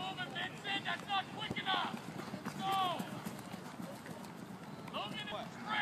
Logan, That's not quick enough! Let's go! Logan and great.